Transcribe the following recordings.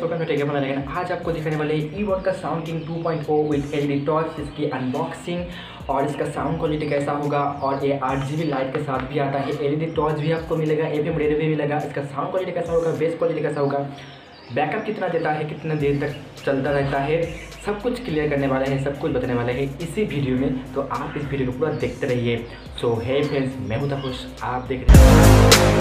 Friends welcome to take बना लेकिन आज आपको दिखाने वाले ई वॉट का sound king 2.0 with L D torch इसकी अनबॉक्सिंग और इसका साउंड क्वालिटी कैसा होगा और ये आठ जी लाइट के साथ भी आता है। एल टॉर्च भी आपको मिलेगा एफ़ एम रेडियो भी मिलेगा, इसका साउंड क्वालिटी कैसा होगा बेस क्वालिटी कैसा होगा बैकअप कितना देता है, कितना देर तक चलता रहता है, सब कुछ क्लियर करने वाले हैं, सब कुछ बताने वाले हैं इसी वीडियो में तो आप इस वीडियो को पूरा देखते रहिए। सो है फ्रेंड्स मैं हूँ खुश आप देख रहे हैं।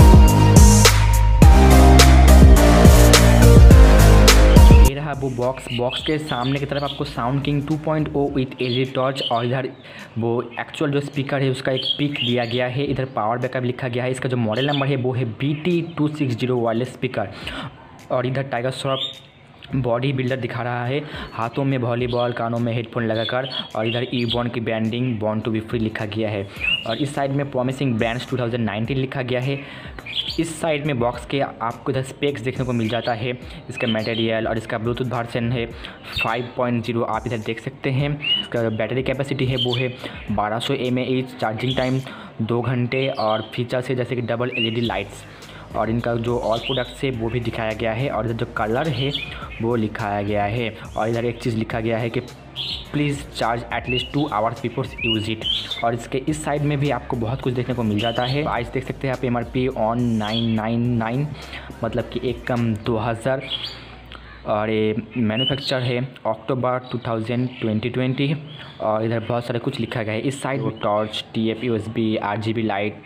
वो बॉक्स बॉक्स के सामने की तरफ़ आपको sound king 2.0 point O with L torch और इधर वो एक्चुअल जो स्पीकर है, उसका एक पिक दिया गया है। इधर पावर बैकअप लिखा गया है। इसका जो मॉडल नंबर है, वो है B T two six zero wireless speaker और इधर टाइगर श्रॉफ बॉडी बिल्डर दिखा रहा है। हाथों में वॉलीबॉल कानों में हेडफोन लगाकर और इधर ई बॉन की branding bond to be free लिखा गया है। और इस साइड में प्रॉमिसिंग ब्रांड्स 2019 लिखा गया है। इस साइड में बॉक्स के आपको इधर स्पेक्स देखने को मिल जाता है। इसका मटेरियल और इसका ब्लूटूथ वर्जन है। 5.0 आप इधर देख सकते हैं। इसका बैटरी कैपेसिटी है, वो है 1200 सौ चार्जिंग टाइम दो घंटे और फीचर्स है, जैसे कि डबल एलईडी लाइट्स और इनका जो और प्रोडक्ट्स है, वो भी दिखाया गया है। और इधर जो कलर है, वो लिखाया गया है। और इधर एक चीज़ लिखा गया है कि please charge at least two hours before use it और इसके इस साइड में भी आपको बहुत कुछ देखने को मिल जाता है। आज देख सकते हैं आप M R P on nine nine nine मतलब कि एक कम दो हज़ार। और ये मैन्युफैक्चर है अक्टूबर 2020 और इधर बहुत सारे कुछ लिखा गया है। इस साइड वो torch T F U S B R G B light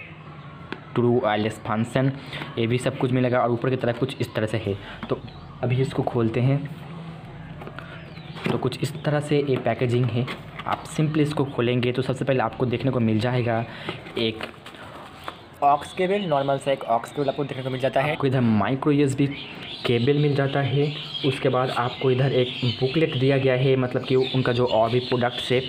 true wireless function ये भी सब कुछ मिलेगा। और ऊपर की तरफ़ कुछ इस तरह से है। तो अभी इसको खोलते हैं। तो कुछ इस तरह से ये पैकेजिंग है। आप सिंपली इसको खोलेंगे तो सबसे पहले आपको देखने को मिल जाएगा एक ऑक्स केबल नॉर्मल सा एक ऑक्स केबल आपको देखने को मिल जाता है। आपको इधर माइक्रो यूएसबी केबल मिल जाता है। उसके बाद आपको इधर एक बुकलेट दिया गया है मतलब कि उनका जो और भी प्रोडक्ट्स है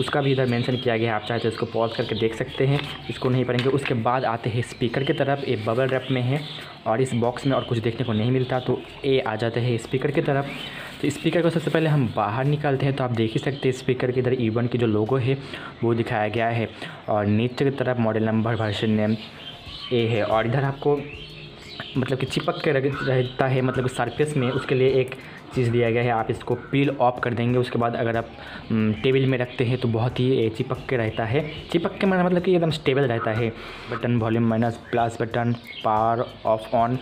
उसका भी इधर मेंशन किया गया है। आप चाहे तो इसको पॉज करके देख सकते हैं इसको नहीं पढ़ेंगे। उसके बाद आते हैं स्पीकर की तरफ़ ये बबल रैप में है और इस बॉक्स में और कुछ देखने को नहीं मिलता तो ये आ जाते हैं स्पीकर की तरफ़। तो स्पीकर को सबसे पहले हम बाहर निकालते हैं तो आप देख ही सकते हैं स्पीकर के इधर ईवन की जो लोगो है, वो दिखाया गया है। और नीचे की तरफ़ model number version name A है। और इधर आपको मतलब कि चिपक के रहता है मतलब सरफेस में, उसके लिए एक चीज़ दिया गया है। आप इसको पील ऑफ़ कर देंगे, उसके बाद अगर आप टेबल में रखते हैं तो बहुत ही चिपक के रहता है। चिपक के मतलब कि एकदम स्टेबल रहता है। Button volume minus plus button power off on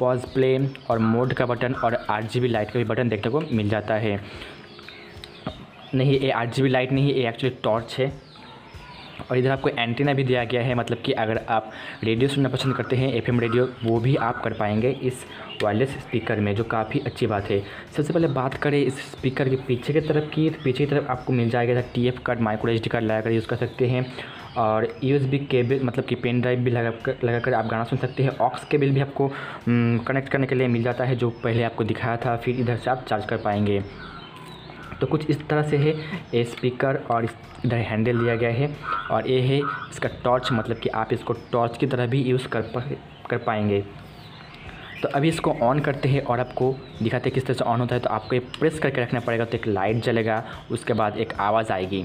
pause play और मोड का बटन और आठ लाइट का भी बटन देखने को मिल जाता है। नहीं, ये आठ लाइट नहीं, ये एक्चुअली टॉर्च है। और इधर आपको एंटीना भी दिया गया है मतलब कि अगर आप रेडियो सुनना पसंद करते हैं, एफएम रेडियो, वो भी आप कर पाएँगे इस वायरलेस स्पीकर में, जो काफ़ी अच्छी बात है। सबसे पहले बात करें इस स्पीकर के पीछे की तरफ़ की तो पीछे की तरफ़ आपको मिल जाएगा T F card micro H card लगा कर यूज़ कर सकते हैं। और यू एस बी केबल मतलब कि पेन ड्राइव भी लगा कर लगा कर आप गाना सुन सकते हैं। ऑक्स केबल भी आपको कनेक्ट करने के लिए मिल जाता है, जो पहले आपको दिखाया था, फिर इधर से आप चार्ज कर पाएँगे। तो कुछ इस तरह से है ये स्पीकर और इधर हैंडल दिया गया है और ये है इसका टॉर्च मतलब कि आप इसको टॉर्च की तरह भी यूज़ कर पा कर पाएँगे। तो अभी इसको ऑन करते हैं और आपको दिखाते हैं किस तरह से ऑन होता है। तो आपको ये प्रेस करके रखना पड़ेगा तो एक लाइट जलेगा उसके बाद एक आवाज़ आएगी।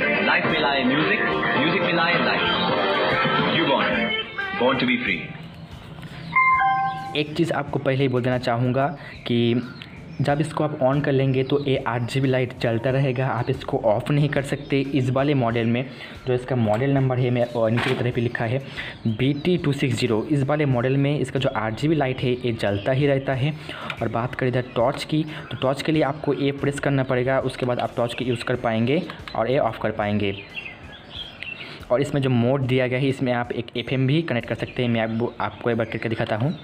लाइफ मिलाए म्यूज़िक म्यूज़िक मिलाए life you want want to be free एक चीज़ आपको पहले ही बोल देना चाहूँगा कि जब इसको आप ऑन कर लेंगे तो ये आठ जी लाइट चलता रहेगा। आप इसको ऑफ़ नहीं कर सकते। इस वाले मॉडल में, जो इसका मॉडल नंबर है, मैं नीचे की तरफ़ भी लिखा है B T two six zero इस वाले मॉडल में इसका जो आठ जी लाइट है, ये जलता ही रहता है। और बात करें इधर टॉर्च की तो टॉर्च के लिए आपको ए प्रेस करना पड़ेगा। उसके बाद आप टॉर्च की यूज़ कर पाएँगे और ए ऑफ़ कर पाएँगे। और इसमें जो मोड दिया गया है, इसमें आप एक FM भी कनेक्ट कर सकते हैं। मैं आपको एक बार करके दिखाता हूँ।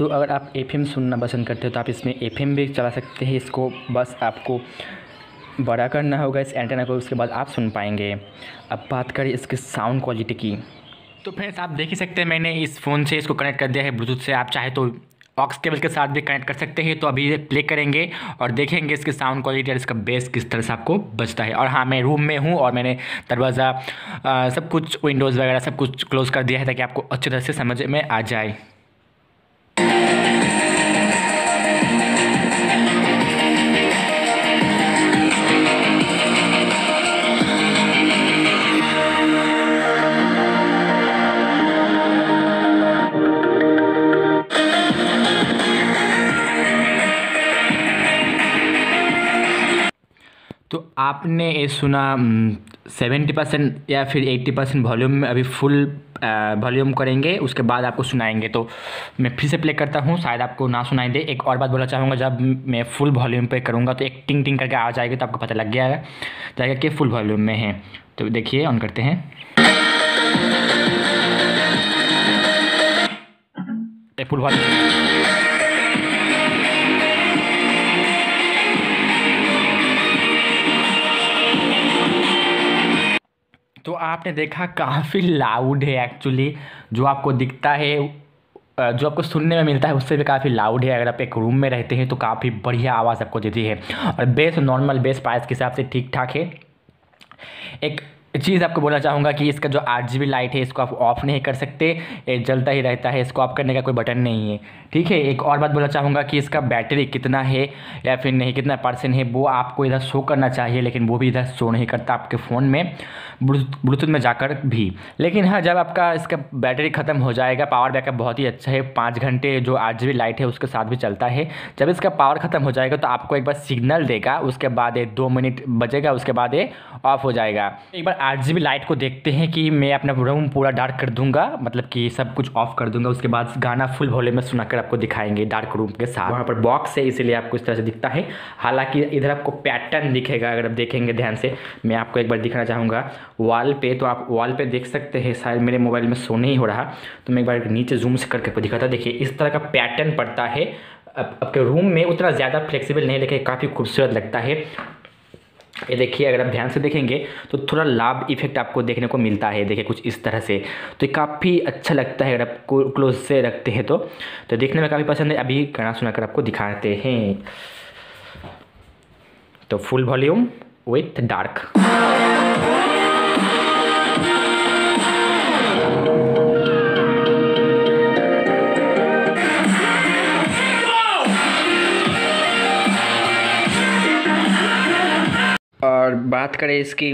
तो अगर आप एफएम सुनना पसंद करते हो तो आप इसमें एफएम भी चला सकते हैं। इसको बस आपको बड़ा करना होगा, इस एंटेना को, उसके बाद आप सुन पाएँगे। अब बात करें इसके साउंड क्वालिटी की। तो फ्रेंड्स आप देख ही सकते हैं, मैंने इस फ़ोन से इसको कनेक्ट कर दिया है ब्लूटूथ से। आप चाहे तो ऑक्स केबल के साथ भी कनेक्ट कर सकते हैं। तो अभी ये प्ले करेंगे और देखेंगे इसकी साउंड क्वालिटी और इसका बेस किस तरह से आपको बचता है। और हाँ मैं रूम में हूँ और मैंने दरवाज़ा सब कुछ विंडोज़ वगैरह सब कुछ क्लोज़ कर दिया है ताकि आपको अच्छी तरह से समझ में आ जाए। तो आपने ये सुना सेवेंटी परसेंट या फिर एट्टी परसेंट वॉल्यूम में अभी फुल वॉल्यूम करेंगे, उसके बाद आपको सुनाएँगे। तो मैं फिर से प्ले करता हूँ, शायद आपको ना सुनाई दे। एक और बात बोलना चाहूँगा, जब मैं फुल वॉल्यूम पे करूँगा तो एक टिंग टिंग करके आ जाएगी तो आपको पता लग गया है जाएगा कि फुल वॉल्यूम में है। तो देखिए ऑन करते हैं। फुल वॉल्यूम आपने देखा काफ़ी लाउड है एक्चुअली जो आपको दिखता है जो आपको सुनने में मिलता है, उससे भी काफ़ी लाउड है। अगर आप एक रूम में रहते हैं तो काफ़ी बढ़िया आवाज़ आपको देती है। और बेस नॉर्मल बेस प्राइस के हिसाब से ठीक ठाक है। एक चीज़ आपको बोलना चाहूँगा कि इसका जो आठ जी लाइट है, इसको आप ऑफ़ नहीं कर सकते। ये जलता ही रहता है, इसको ऑफ़ करने का कोई बटन नहीं है। ठीक है, एक और बात बोलना चाहूँगा कि इसका बैटरी कितना है या फिर नहीं, कितना परसेंट है, वो आपको इधर शो करना चाहिए, लेकिन वो भी इधर शो नहीं करता आपके फ़ोन में ब्लूटूथ में जाकर भी। लेकिन हाँ जब आपका इसका बैटरी ख़त्म हो जाएगा पावर बैकअप बहुत ही अच्छा है, पाँच घंटे जो आठ लाइट है, उसके साथ भी चलता है। जब इसका पावर ख़त्म हो जाएगा तो आपको एक बार सिग्नल देगा, उसके बाद ये दो मिनट बजेगा, उसके बाद ये ऑफ़ हो जाएगा। एक बार आठ जी लाइट को देखते हैं कि मैं अपना रूम पूरा डार्क कर दूँगा मतलब कि सब कुछ ऑफ़ कर दूँगा, उसके बाद गाना फुल वॉल्यूम में सुनाकर आपको दिखाएँगे डार्क रूम के साथ। वहाँ पर बॉक्स है, इसीलिए आपको इस तरह से दिखता है। हालाँकि इधर आपको पैटर्न दिखेगा, अगर आप देखेंगे ध्यान से, मैं आपको एक बार दिखाना चाहूँगा। वॉल पे तो आप वॉल पे देख सकते हैं, शायद मेरे मोबाइल में सो नहीं हो रहा। तो मैं एक बार नीचे जूम से करके आपको दिखाता देखिए, इस तरह का पैटर्न पड़ता है। आपके रूम में उतना ज़्यादा फ्लेक्सिबल नहीं, लेकिन काफ़ी खूबसूरत लगता है। ये देखिए, अगर आप ध्यान से देखेंगे तो थोड़ा लाभ इफ़ेक्ट आपको देखने को मिलता है। देखिए, कुछ इस तरह से। तो ये काफ़ी अच्छा लगता है, अगर आप क्लोज से रखते हैं तो। तो देखने में काफ़ी पसंद है। अभी गाना सुनाकर आपको दिखाते हैं। तो फुल वॉल्यूम विथ डार्क और बात करें इसकी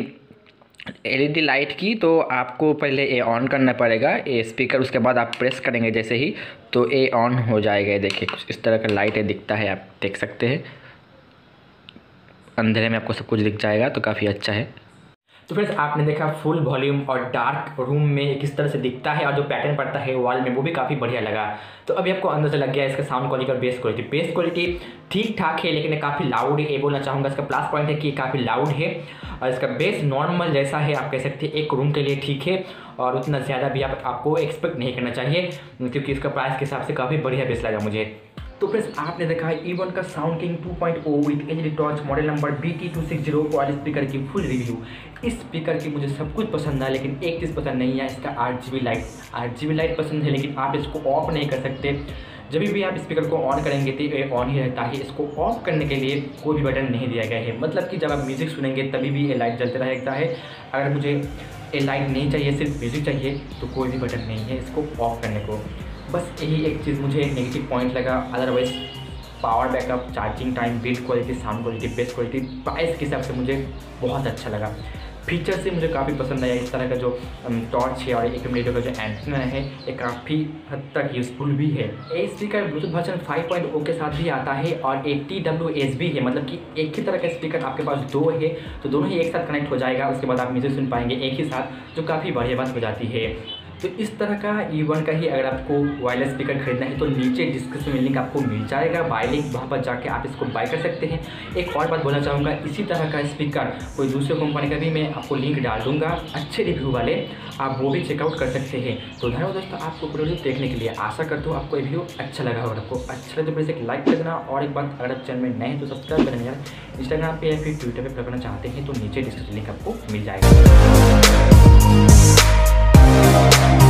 एलईडी लाइट की तो आपको पहले ए ऑन करना पड़ेगा, ए स्पीकर, उसके बाद आप प्रेस करेंगे जैसे ही तो ए ऑन हो जाएगा। देखिए, कुछ इस तरह का लाइट दिखता है, आप देख सकते हैं। अंधेरे में आपको सब कुछ दिख जाएगा तो काफ़ी अच्छा है। तो फ्रेंड्स आपने देखा फुल वॉल्यूम और डार्क रूम में किस तरह से दिखता है और जो पैटर्न पड़ता है वॉल में, वो भी काफ़ी बढ़िया लगा। तो अभी आपको अंदर से लग गया इसका साउंड क्वालिटी और बेस क्वालिटी बेस क्वालिटी ठीक ठाक है, लेकिन काफ़ी लाउड है, ये बोलना चाहूँगा, इसका प्लस पॉइंट है कि काफ़ी लाउड है। और इसका बेस नॉर्मल जैसा है, आप कह सकते हैं, एक रूम के लिए ठीक है, और उतना ज़्यादा भी आप, आपको एक्सपेक्ट नहीं करना चाहिए, क्योंकि इसका प्राइस के हिसाब से काफ़ी बढ़िया बेस लगा मुझे। तो फ्रेंड्स, आपने देखा है ईवन का sound king 2.0 point O with H D torch model number B T two six zero वाले स्पीकर की फुल रिव्यू इस स्पीकर की मुझे सब कुछ पसंद है लेकिन एक चीज़ पसंद नहीं है, इसका आठ जी बी लाइट आठ जी बी लाइट पसंद है, लेकिन आप इसको ऑफ़ नहीं कर सकते। जब भी आप स्पीकर को ऑन करेंगे तो ये ऑन ही रहता है। इसको ऑफ़ करने के लिए कोई भी बटन नहीं दिया गया है। मतलब कि जब आप म्यूज़िक सुनेंगे, तभी भी ये लाइट जलते रहता है। अगर मुझे ये लाइट नहीं चाहिए, सिर्फ़ म्यूज़िक चाहिए तो कोई भी बटन नहीं है इसको ऑफ़ करने को। बस यही एक चीज़ मुझे नेगेटिव पॉइंट लगा। Otherwise power backup charging time build quality sound quality best quality price के हिसाब से मुझे बहुत अच्छा लगा। फीचर से मुझे काफ़ी पसंद आया इस तरह का जो टॉर्च है और एक मीडियो का जो एंटीना है, ये काफ़ी हद तक यूज़फुल भी है। ए स्पीकर ब्लूटूथ वर्जन 5.0 के साथ भी आता है और एक टी डब्ल्यू एस भी है। मतलब कि एक ही तरह का स्पीकर आपके पास दो है तो दोनों ही एक साथ कनेक्ट हो जाएगा। उसके बाद आप म्यूज़िक सुन पाएँगे एक ही साथ, जो काफ़ी बढ़िया बात हो जाती है। तो इस तरह का ई वन का ही अगर आपको वायरलेस स्पीकर खरीदना है तो नीचे डिस्क्रिप्शन में लिंक आपको मिल जाएगा। बाय लिंक वहाँ पर जाके आप इसको बाय कर सकते हैं। एक और बात बोलना चाहूँगा, इसी तरह का स्पीकर कोई दूसरे कंपनी का भी मैं आपको लिंक डाल दूँगा, अच्छे रिव्यू वाले, आप वो भी चेकआउट कर सकते हैं। तो धन्यवाद दोस्तों, आपको वीडियो देखने के लिए आशा करता हूँ आपको वीडियो अच्छा लगा होगा। आपको अच्छा लगे तो प्लीज़ एक लाइक कर देना और एक बात, अगर आप चैनल में नए हैं तो सब्सक्राइब करना यार। इंस्टाग्राम पे या फिर ट्विटर पे करना चाहते हैं तो नीचे डिस्क्रिप्शन लिंक आपको मिल जाएगा। Thank